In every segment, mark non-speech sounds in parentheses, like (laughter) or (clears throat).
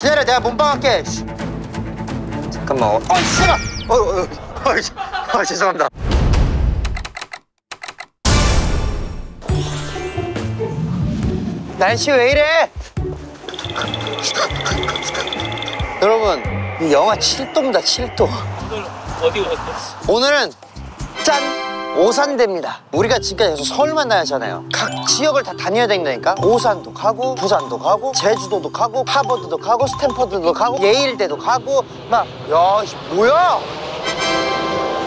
기다려 내가 몸빵할게 씨. 잠깐만 어, 어 씨발 어, 어, 어, 어, 어, 죄송합니다 날씨 왜 이래 여러분 이 영하 7도입니다 7도 오늘 어디 오셨어? 오늘은 짠! 오산대입니다. 우리가 지금까지 계속 서울만 다녔잖아요. 각 지역을 다 다녀야 된다니까. 오산도 가고, 부산도 가고, 제주도도 가고, 하버드도 가고, 스탠퍼드도 가고, 예일대도 가고, 막, 야, 이 뭐야?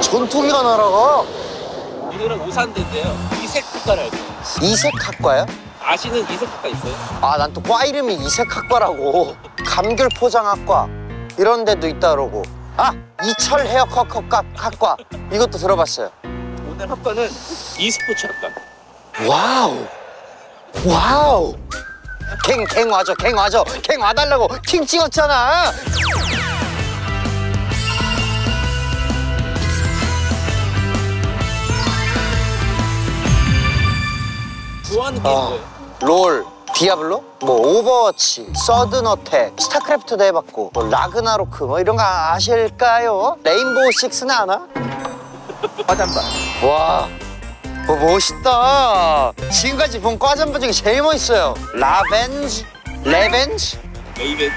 전투기가 날아가. 오늘은 오산대인데요. 이색학과를 알고. 이색학과요? 아시는 이색학과 있어요? 아, 난 또 과 이름이 이색학과라고. 감귤포장학과 이런 데도 있다 그러고. 아, 이철 헤어컷 학과 이것도 들어봤어요. 오늘 학과는 e스포츠 학과. wow wow 갱, 갱 와줘 갱 와줘 갱 와달라고 ping 찍었잖아 좋아하는 게임 아, 뭐예요? 롤 디아블로 뭐 오버워치 서든 어택 스타크래프트도 해봤고 뭐 라그나로크 뭐 이런 거 아실까요? 레인보우 식스는 아나? (laughs) 화장반. 와뭐 멋있다 지금까지 본 과잠바 중에 제일 멋있어요 라벤지 레벤지 레이벤.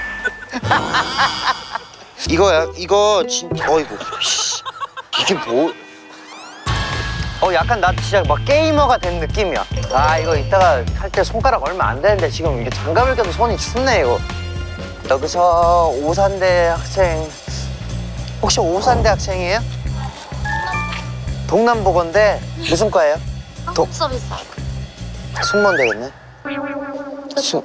(laughs) 이거야 이거 진짜 어이구 씨. 이게 뭐? 어 약간 나 진짜 막 게이머가 된 느낌이야. 아 이거 이따가 할 때 손가락 얼마 안 되는데 지금 이게 장갑을 껴도 손이 춥네 이거. 여기서 오산대 학생 혹시 오산대 학생이에요? 동남보건대 무슨 과예요? 한국 서비스 승무원 되겠네. 승,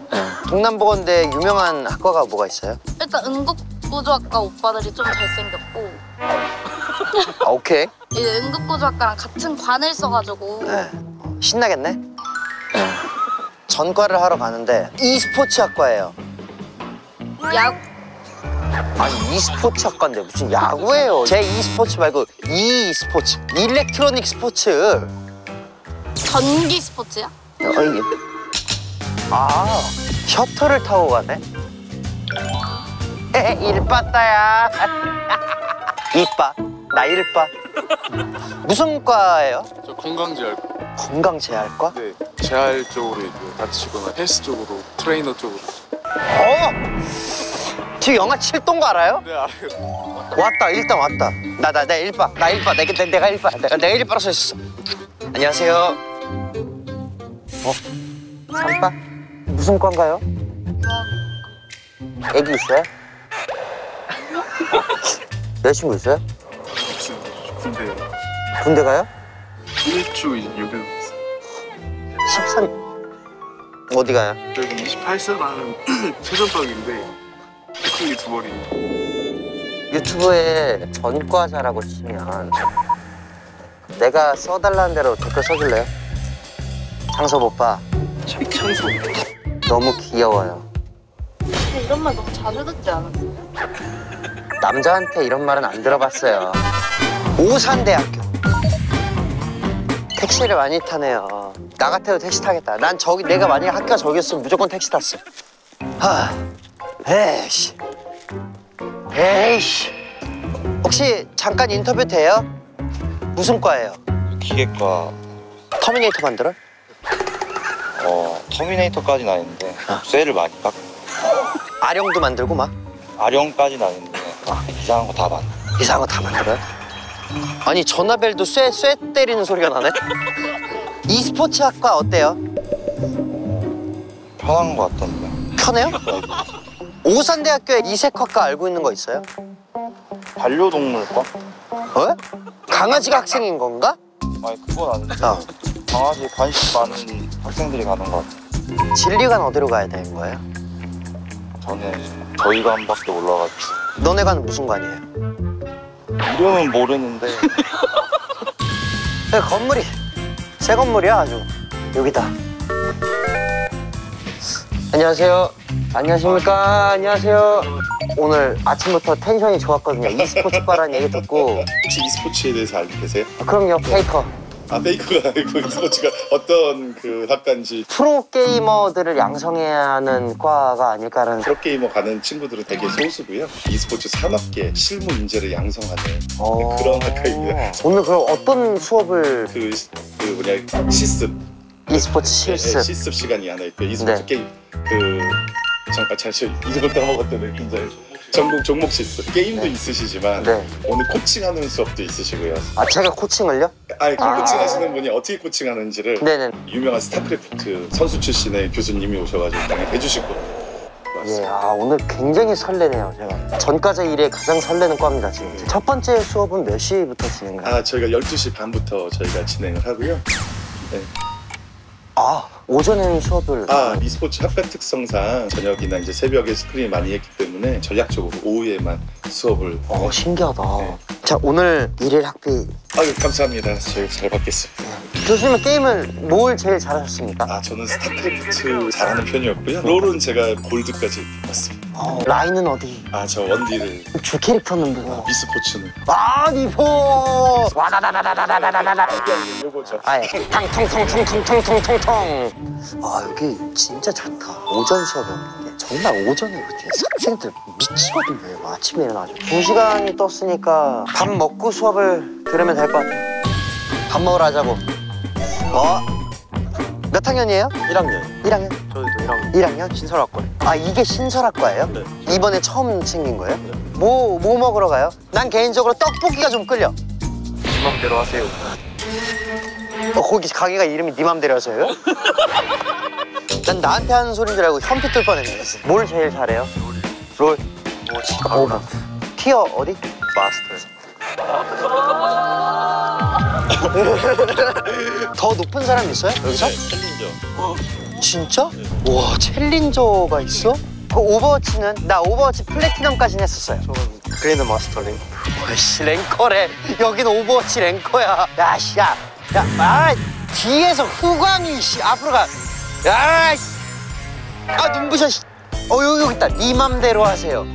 동남보건대 유명한 학과가 뭐가 있어요? 일단 응급구조학과 오빠들이 좀 잘생겼고 아, 오케이. 이제 응급구조학과랑 같은 관을 써가지고 네. 신나겠네? 전과를 하러 가는데 e스포츠 학과예요. 야구 아니 e스포츠 학과인데 무슨 야구예요? 제 e스포츠 말고 e스포츠, electronic sports. 전기 스포츠야? 어, 이게. 아 셔틀을 타고 가네? 에 일빠따야. 이빠 나 일빠. 무슨 과예요? 저 건강재활 건강재활과? 네 재활 쪽으로 이제 다치거나 헬스 쪽으로 트레이너 쪽으로 어! 지금 영하 7도인 거 알아요? 네 알아요 왔다 일단 왔다 나 나 나 일바 나 일바 내가 내- 내가 일바 내가 내가 일바로 서 있었어 안녕하세요 어 삼바 무슨 과인가요? 애기 있어요? (laughs) 여자친구 있어요? 근데 군대 가요? 1주 이제 유교 났어요 13 어디 가요? 저기 28세라는 (clears throat) 최전방인데 머리 유튜브에 전과자라고 치면 내가 써달라는 대로 댓글 써줄래요? 장섭 오빠 창소 너무 귀여워요 근데 이런 말 너무 자주 듣지 않았어요? 남자한테 이런 말은 안 들어봤어요. 오산대학교. 택시를 많이 타네요. 나 같아도 택시 타겠다. 난 저기 내가 만약에 학교가 저기였으면 무조건 택시 탔어. 하, 에이씨, 에이씨. 혹시 잠깐 인터뷰 돼요? 무슨 과예요? 기계과 터미네이터 만들어? 어 터미네이터까지는 아닌데 쇠를 많이 깎 아령도 만들고 막 아령까지는 아닌데 이상한 거다 많아 이상한 거 다 만들어요? 아니 전화벨도 쇠, 쇠 때리는 소리가 나네? e스포츠 학과 어때요? 편한 거 같던데 편해요? 오산대학교에 이색학과 알고 있는 거 있어요? 반려동물과? 어? 강아지가 학생인 건가? 아니 그건 아닌데 어. 강아지에 관심 많은 학생들이 가는 거 같아 진리관 어디로 가야 되는 거예요? 저는 저희 반밖에 몰라가지고 너네 관은 무슨 관이에요? 이름은 모르는데 야, 건물이 새 건물이야 아주 여기다 안녕하세요 안녕하십니까? 안녕하세요. 오늘 아침부터 tension이 좋았거든요. e스포츠과라는 얘기 듣고. 혹시 e스포츠에 대해서 알고 계세요? 아, 그럼요. 페이커. 아 페이커가 아니고 e스포츠가 어떤 그 학과인지. 프로 게이머들을 양성해야 하는 과가 아닐까라는 프로게이머 가는 친구들은 되게 소수고요. e스포츠 산업계 실무 인재를 양성하는 어. 그런 학과입니다. 오늘 그럼 어떤 수업을 그, 그 뭐냐 시습. e스포츠 네, 실습. 시습 시간이 하나 있고 e스포츠 네. 게임 그 잠깐 잠시 이걸 까먹었다는 굉장히 전공 종목 실습 게임도 네. 있으시지만 네. 오늘 코칭하는 수업도 있으시고요. 아 제가 코칭을요? 아니 그 코칭하시는 분이 어떻게 코칭하는지를 네네. 유명한 스타크래프트 선수 출신의 교수님이 오셔가지고 당연히 해주실 거예요 예, 아 오늘 굉장히 설레네요 제가. 전과자 이래 가장 설레는 과입니다 지금. 첫 번째 수업은 몇 시부터 진행해요? 아 저희가 12시 반부터 저희가 진행을 하고요. 아 오전에는 수업을 아 e스포츠 학과 특성상 저녁이나 이제 새벽에 scrim이 많이 했기 때문에 전략적으로 오후에만 수업을 어 신기하다. 네. 자 오늘 일일 학비. 아유 감사합니다. 저희 잘 받겠습니다 교수님은 게임을 뭘 제일 잘하셨습니까? 아 저는 스타크래프트 잘하는 편이었고요. 롤은 제가 골드까지 어, 라인은 어디? 아 저 원딜을. 주 캐릭터는 뭐? e스포츠는. 아 니포! 와다다다다다다다다다 요거 저 아예. 탕통통통통통통통통 아 여기 진짜 좋다. 오전 수업이 없는 게 정말 오전에 이렇게 학생들 미치거든요 아침에 일어나가지고 두 시간이 떴으니까 밥 먹고 수업을 들으면 될 것 같아요 밥 먹으러 하자고. 어? 몇 학년이에요? 1학년 1학년? 저희도 1학년 1학년? 신설학과 아 이게 신설학과예요? 네. 이번에 처음 생긴 거예요? 뭐, 뭐 먹으러 가요? 난 개인적으로 떡볶이가 좀 끌려 맘대로 하세요 어, 거기 가게가 이름이 네 맘대로여서요? (laughs) 난 나한테 하는 소린 줄 알고 현피 뜰 뻔했네. 뭘 제일 잘해요? 롤. 뭐 어, 뭐. 티어 어디? 마스터 (laughs) 더 높은 사람 있어요? 여기서? 네 challenger 진짜? 와 챌린저가 있어? 그 오버워치는? 나 오버워치 platinum까지는 했었어요. 저는 grand master 링 와씨 ranker래. 여긴 오버워치 ranker야. 야 씨 야. 야, 아 뒤에서 후광이 씨 앞으로 가. 야. 씨. 아 눈부셔. 씨. 어 여기 여기 있다. 네 맘대로 하세요.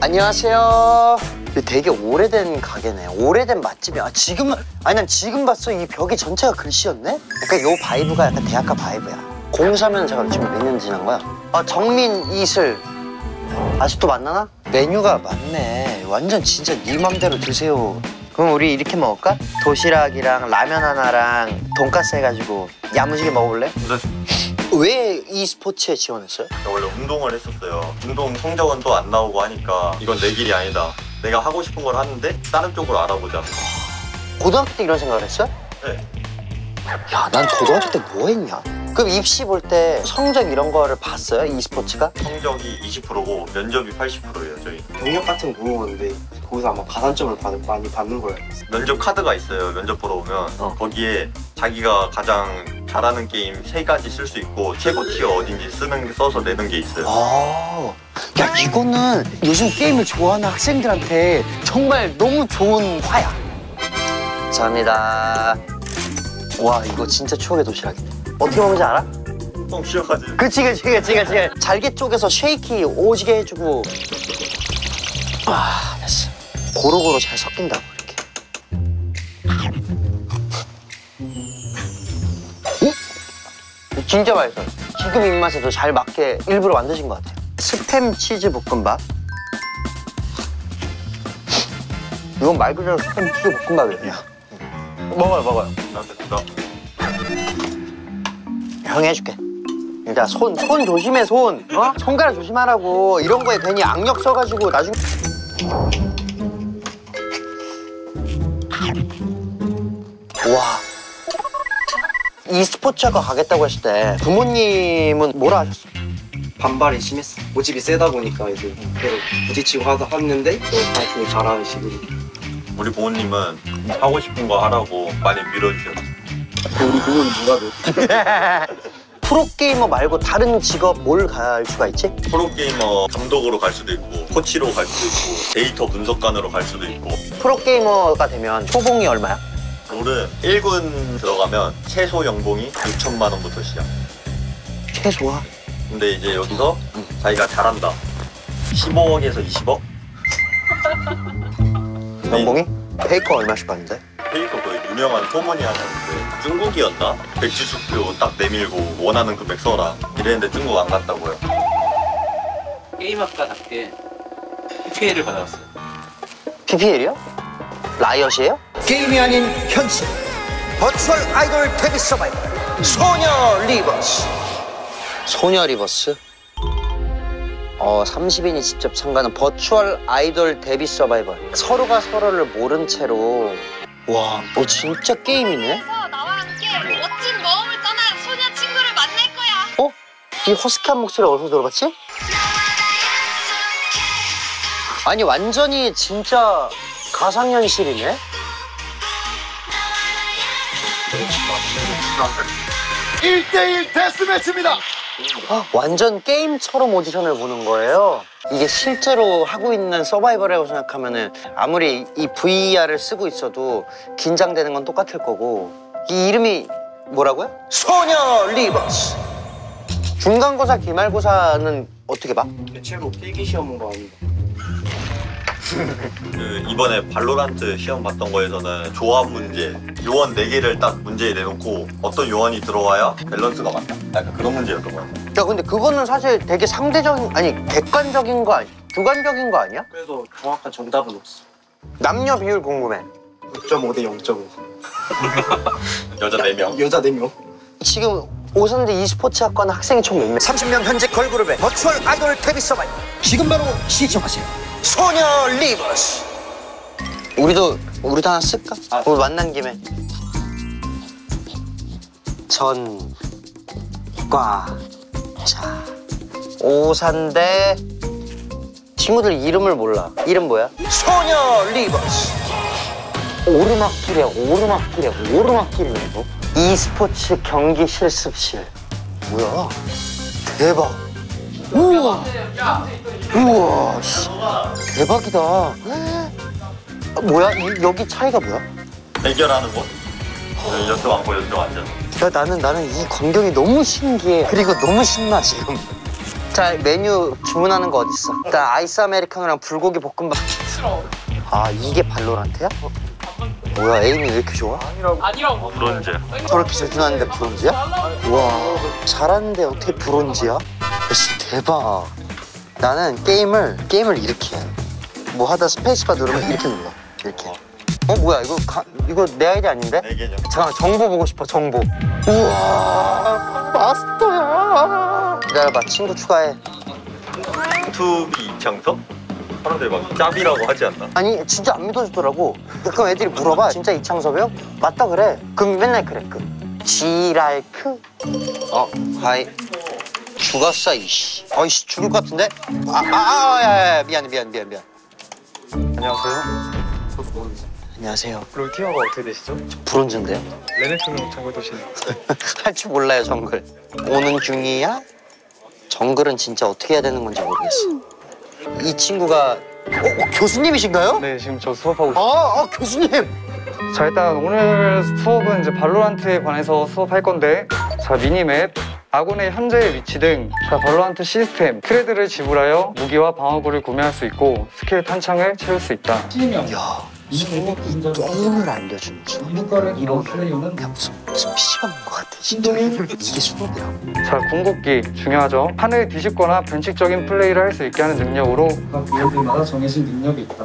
안녕하세요. 되게 오래된 가게네. 오래된 맛집이야. 아, 지금 아니 난 지금 봤어. 이 벽이 전체가 글씨였네. 약간 요 vibe가 약간 대학가 vibe야. 공사면 제가 지금 몇 년 지난 거야? 아 정민 이슬 아직도 만나나? 메뉴가 많네. 완전 진짜 네 맘대로 드세요. 그럼 우리 이렇게 먹을까? 도시락이랑 라면 하나랑 돈까스 해가지고 야무지게 먹어볼래? 왜 이 스포츠에 지원했어요? 원래 운동을 했었어요. 운동 성적은 또 안 나오고 하니까 이건 내 길이 아니다. 내가 하고 싶은 걸 하는데 다른 쪽으로 알아보자. 고등학교 때 이런 생각을 했어요? 네. 야, 난 고등학교 때 뭐 했냐? 그럼 입시 볼 때 성적 이런 거를 봤어요? 이 스포츠가? 성적이 20%고 면접이 80%예요. 저희 경력 같은 거 물어보는데 거기서 아마 가산점을 받, 많이 받는 거예요. 면접 카드가 있어요. 면접 보러 오면 어. 거기에 자기가 가장 잘하는 게임 세 가지 쓸 수 있고 최고 tier 어딘지 쓰는 게 써서 내는 게 있어요. 아, 야 이거는 요즘 게임을 좋아하는 학생들한테 정말 너무 좋은 과야. 감사합니다. 와 이거 진짜 추억의 도시락이네. 어떻게 먹는지 알아? 뻥 쉬어가지. 그치 그치 그치 그치. 잘게 쪼개서 shake it 오지게 해주고. 아 됐어. 고루고루 잘 섞인다 진짜 맛있어. 지금 입맛에도 잘 맞게 일부러 만드신 것 같아요. 스팸 치즈 볶음밥. 이건 말 그대로 스팸 치즈 볶음밥이에요. 먹어요, 먹어요. 형이 해줄게. 일단 손, 손 조심해, 손. 어? 손가락 조심하라고. 이런 거에 괜히 악력 써가지고 나중에. 이 스포츠 학과 가겠다고 했을 때 부모님은 뭐라 하셨어? 반발이 심했어. 고집이 세다 보니까 이제 계속 부딪히고 하다 했는데 파이팅을 잘하는 식으로. 우리 부모님은 하고 싶은 거 하라고 많이 밀어주셔서 우리 부모님 누가 돼? (laughs) 프로게이머 말고 다른 직업 뭘 갈 수가 있지? 프로게이머 감독으로 갈 수도 있고 코치로 갈 수도 있고 데이터 분석관으로 갈 수도 있고 프로게이머가 되면 초봉이 얼마야? 롤은 1군 들어가면 최소 연봉이 6천만 원부터 시작 최소화? 근데 이제 여기서 자기가 잘한다 15억에서 20억? (laughs) 연봉이? 베이커 얼마씩 받는데? 페이커 그 유명한 소문이 하나 있는데 중국이었나? 백지수표 딱 내밀고 원하는 금액 써라 이랬는데 중국 안 갔다고요 게임학과답게 PPL을 받아왔어요. PPL이요? 라이엇이에요? 게임이 아닌 현실 virtual 아이돌 데뷔 서바이벌 소녀 리버스 소녀 리버스? 어 30인이 직접 참가하는 virtual 아이돌 데뷔 서바이벌 서로가 서로를 모른 채로 와 뭐 진짜 게임이네 그래서 나와 함께 멋진 모험을 떠난 소녀 친구를 만날 거야. 어? 이 허스키한 목소리 어디서 들어봤지? 아니 완전히 진짜 가상현실이네? 아, 완전 게임처럼 오디션을 보는 거예요. 이게 실제로 하고 있는 서바이벌이라고 생각하면 은 아무리 이 VR을 쓰고 있어도 긴장되는 건 똑같을 거고 이 이름이 뭐라고요? 소녀 리버스. 중간고사, 기말고사는 어떻게 봐? 대체로 필기 시험으로 합니다. 그 이번에 발로란트 시험 봤던 거에서는 조합 문제 요원 4개를 딱 문제에 내놓고 어떤 요원이 들어와야 밸런스가 맞다 약간 그런 문제였던 것 같아요 야 근데 그거는 사실 되게 상대적인 아니 객관적인 거 아니 주관적인 거 아니야? 그래서 정확한 정답은 없어. 남녀 비율 궁금해. 6.5 대 0.5. 여자 4명 여자 4명. 지금 오산대 e스포츠 학과는 학생이 총 몇 명? 30년 현재 걸그룹의 virtual 아이돌 데뷔 서바이벌 지금 바로 시청하세요 소녀 리버스. 우리도 우리도 하나 쓸까? 우리 만난 김에. 전과 자. 오산대. 친구들 이름을 몰라. 이름 뭐야? 소녀 리버스. 오르막길이야 오르막길이야. 오르막길이네 뭐 e스포츠 경기 실습실. 뭐야? 대박 우와 우와 씨. 대박이다 아, 뭐야 이- 여기 차이가 뭐야 해결하는 곳 여쪽 앉고 여쪽 앉아 야 나는 나는 이 광경이 너무 신기해 그리고 너무 신나 지금 자 메뉴 주문하는 거 어딨어 일단 아이스 아메리카노랑 불고기 볶음밥 싫어. 아 이게 발로란트야? 뭐야 aim이 왜 이렇게 좋아? 아니라고. 브론즈 저렇게 제준하는데 브론즈야? 와 잘하는데 어떻게 브론즈야? 씨 대박. 나는 게임을 게임을 이렇게 해 뭐 하다 스페이스바 누르면 이렇게 눌러. 이렇게. 어 뭐야 이거 가, 이거 내 아이디 아닌데? 4개냐 잠깐 정보 보고 싶어 정보. 우와 마스터야. 기다려봐 친구 추가해. 투비 이창섭? 사람들이 막 짭이라고 하지 않나? 아니 진짜 안 믿어주더라고. 그럼 애들이 물어봐. 진짜 이창섭이요? 맞다 그래. 그럼 맨날 그래 그. 지랄크. 어 hi 죽었어 이씨. 어이씨 죽을 것 같은데? 아아야 미안해 미안 미안 미안. 안녕하세요. 안녕하세요. 그리고 tier가 어떻게 되시죠? 브론즈인데요. 레네킹 정글 도시는? (laughs) 할줄 몰라요 정글. 오는 중이야? 정글은 진짜 어떻게 해야 되는 건지 모르겠어. 이 친구가 어, 어, 교수님이신가요? 네, 지금 저 수업하고 아, 아 교수님! 자 일단 오늘 수업은 이제 발로란트에 관해서 수업할 건데 자 minimap 아군의 현재 위치 등 자, 발로란트 시스템 cred를 지불하여 무기와 방어구를 구매할 수 있고 스킬 탄창을 채울 수 있다. 야 이 게임을 알려주는 중 이런 그냥 무슨 무슨 PC방 온것 같아 이게 자 궁극기 중요하죠. 판을 뒤집거나 변칙적인 플레이를 할 수 있게 하는 능력으로 각 구역들마다 정해진 능력이 있다.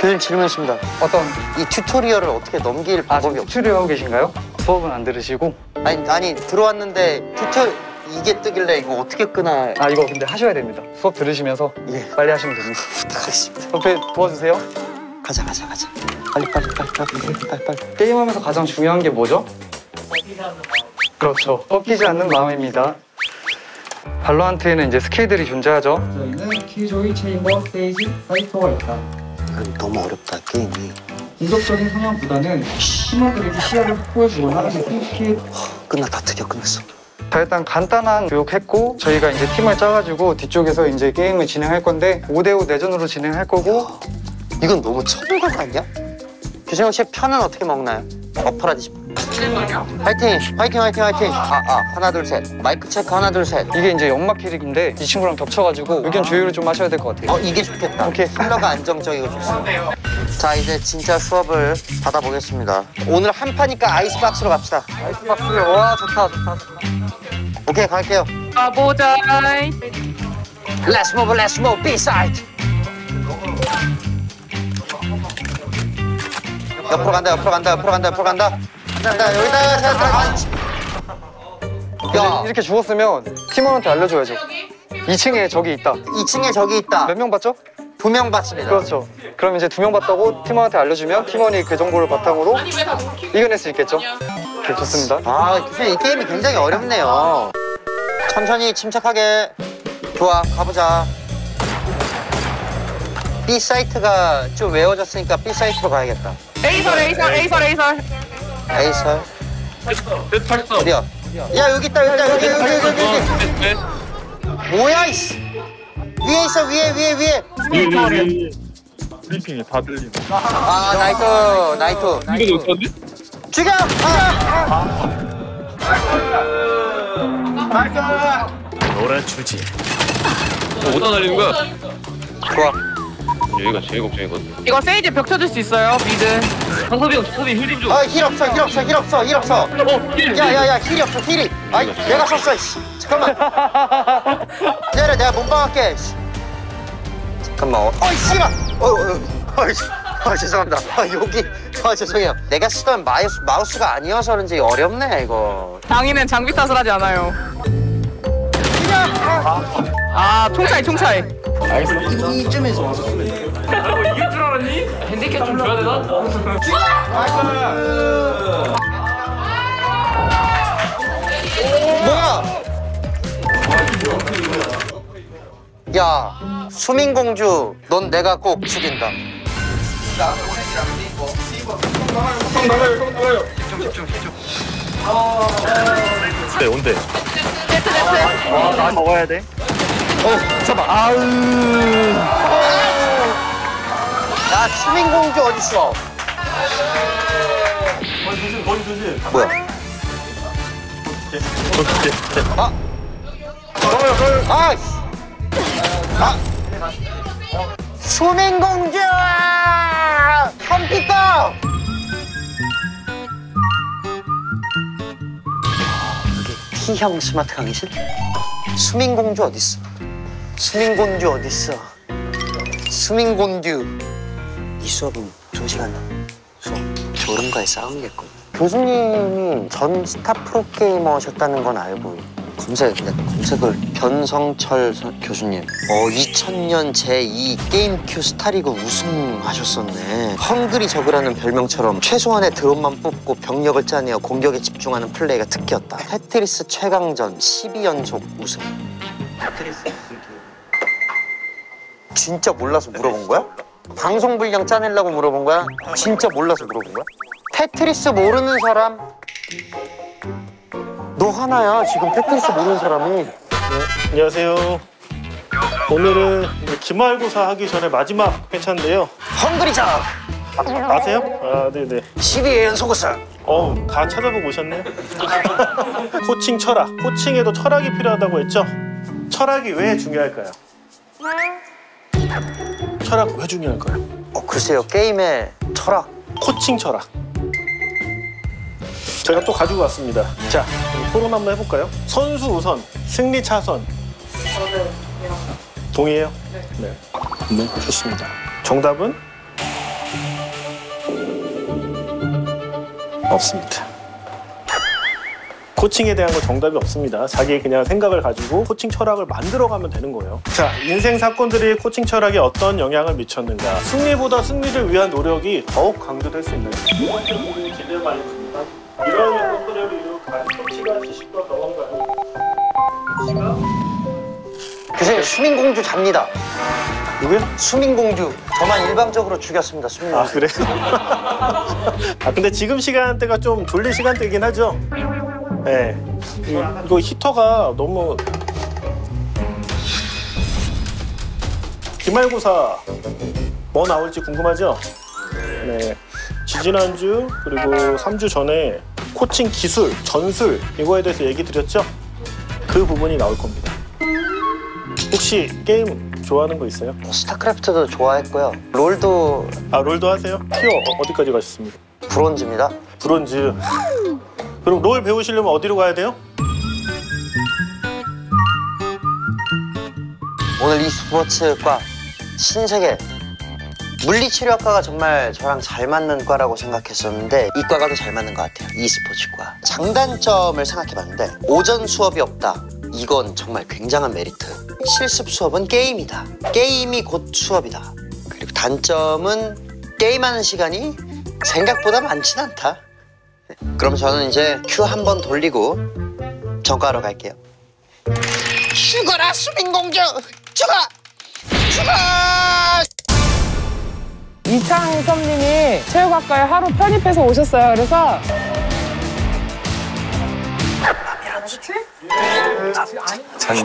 교수님 질문 있습니다. 어떤? 이 tutorial을 어떻게 넘길 아 방법이 지금 없어 tutorial 하고 계신가요? 수업은 안 들으시고 아니 아니 들어왔는데 튜토 이게 뜨길래 이거 어떻게 끄나 아 이거 근데 하셔야 됩니다 수업 들으시면서 예 빨리 하시면 됩니다 부탁하겠습니다 옆에 도와주세요 가자 가자 가자 빨리 빨리 빨리 빨리 빨리 빨리 게임하면서 가장 중요한 게 뭐죠? 그렇죠. 꺾이지 않는 마음입니다. 발로란트에는 이제 스킬들이 존재하죠. 저희는 킬조이, 체임버, 세이지, 사이퍼가 있다. 너무 어렵다 게임이 공격적인 성향보다는 팀원들에게 시야를 확보해주거나 하는 스킬. 끝났다 드디어 끝났어 자 일단 간단한 교육했고 저희가 이제 팀을 짜가지고 뒤쪽에서 이제 게임을 진행할 건데 5대5 내전으로 진행할 거고 이건 너무 천각 아니야? 교수님 혹시 편은 어떻게 먹나요? 어퍼라지 십 화이팅! 화이팅 화이팅 화이팅! 아, 아 하나 둘 셋 마이크 체크 하나 둘 셋 이게 이제 연막 캐릭인데 이 친구랑 겹쳐가지고 의견 조율을 좀 하셔야 될 것 같아요. 어 이게 좋겠다 오케이. 힐러가 안정적이고 좋습니다 자 이제 진짜 수업을 받아보겠습니다. 오늘 한 판이니까 아이스박스로 갑시다. 아이스박스 와 좋다 좋다. 오케이 갈게요. 가보자. Let's move, let's move, B-side. 옆으로 간다, 옆으로 간다, 옆으로 간다, 옆으로 간다. 여기다, 자. 야, 이렇게 죽었으면 팀원한테 알려줘야죠. 2층에 적이 있다. 2층에 저기 있다. 몇 명 봤죠? 두 명 봤습니다. 그렇죠. 그럼 이제 두 명 봤다고 팀원한테 알려주면 팀원이 그 정보를 바탕으로 이겨낼 수 있겠죠? 네, 좋습니다. 아, 교수님 이 게임이 굉장히 어렵네요. 천천히 침착하게. 좋아, 가보자. B site가 좀 외워졌으니까 B site로 가야겠다. 에이설, 에이설, 에이설, 에이설. 에이설. 어디야? 야 여기 있다 여기 있다 여기 여기 여기 여기 여기. 뭐야 이씨. 위에 있어 위에 위에 위에. 브리핑이 다 들리네. 아 nice nice. 이거 어떤데? 죽여. 아. 놀아주지. 어디다 날리는 거야? 좋아. 여기가 제일 걱정이거든. 이거 세이지 벽 쳐줄 수 있어요, mid. 상섭이 형, 상섭이 heal좀 줘. 아 heal 없어 heal 없어 heal 없어 heal 없어. 야야 야 heal이 없어 heal이. 아이 내가 썼어 이씨. 잠깐만. (laughs) 기다려 내가 몸빵할게. 씨. 잠깐만. 어, 어이 씨발. 어, 어, 어이 씨. 아 죄송합니다. 아 여기. 아 죄송해요. 내가 쓰던 마우스 마우스가 아니어서 그런지 어렵네 이거. 장인은 장비 탓을 하지 않아요. 아, 총차이, 총차이. 핸디캡 좀 줘야 되나? 뭐야? 야, 수민공주, 넌 내가 꼭 죽인다. 네, 온대. 제트, 제트. 나 먹어야 돼. 어, 잠깐. 아우. 야, 수민공주 어딨어? 뭐야? (laughs) 아, 아, 씨. 아, 수민공주! 컴퓨터! 여기 T형 스마트 강의실? 수민공주 어딨어? 수민공주 어딨어? 수민공주. 이 수업은 두 시간 수업 졸음과의 싸움겠군. 교수님이 전 스타 프로게이머셨다는 건 알고 검색 네, 검색을 변성철 선- 교수님. 어 2000년 제2 게임큐 스타리그 우승하셨었네. 헝그리 저그라는 별명처럼 최소한의 드론만 뽑고 병력을 짜내어 공격에 집중하는 플레이가 특기였다. 테트리스 최강전 12연속 우승 진짜 몰라서 물어본 거야? 방송 분량 짜내려고 물어본 거야? 진짜 몰라서 물어본 거야? 테트리스 모르는 사람? 너 하나야 지금 테트리스 모르는 사람이 안녕하세요. 오늘은 기말고사 하기 전에 마지막 회차인데요. 헝그리적 아세요? 아, 네네. 12연속 우승 어우, 다 찾아보고 오셨네. 코칭 철학. 코칭에도 철학이 필요하다고 했죠? 철학이 왜 중요할까요? 철학 왜 중요할까요? 어 글쎄요 게임의 철학 코칭 철학. 제가 또 가지고 왔습니다. 자, 토론 한번 해볼까요? 선수 우선, 승리 차선. 동의해요? 네. 네. 좋습니다. 정답은? 없습니다. 코칭에 대한 건 정답이 없습니다. 자기의 그냥 생각을 가지고 코칭 철학을 만들어가면 되는 거예요. 자, 인생 사건들이 코칭 철학에 어떤 영향을 미쳤는가? 승리보다 승리를 위한 노력이 더욱 강조될 수 있나요? 두 번째 기대가 있습니다. 이러한 연구를 이룩한 코치가 지식과 경험가요. 교수님 수민공주 잡니다 누구요? 수민공주 저만 일방적으로 죽였습니다 아 수민공주 그래? (laughs) 아 근데 지금 시간대가 좀 졸릴 시간대이긴 하죠. 네. 이- 이거 히터가 너무 기말고사 뭐 나올지 궁금하죠? 네. 지지난주 그리고 3주 전에 코칭 기술, 전술 이거에 대해서 얘기 드렸죠? 그 부분이 나올 겁니다. 혹시 게임 좋아하는 거 있어요? 뭐 스타크래프트도 좋아했고요. 롤도 아 롤도 하세요? 티어 어- 어디까지 가셨습니까? 브론즈입니다. 브론즈. 그럼 롤 배우시려면 어디로 가야 돼요? 오늘 이 스포츠과 신세계 물리치료학과가 정말 저랑 잘 맞는 과라고 생각했었는데 이 과가 더 잘 맞는 것 같아요. 이 스포츠과 장단점을 생각해봤는데 오전 수업이 없다. 이건 정말 굉장한 메리트. 실습 수업은 게임이다. 게임이 곧 수업이다. 그리고 단점은 게임하는 시간이 생각보다 많진 않다. 그럼 저는 이제 큐 한 번 돌리고 전과하러 갈게요. 죽어라 수빈공주! 죽어! 죽어! 이창섭님이 체육학과에 하루 편입해서 오셨어요. 그래서 잔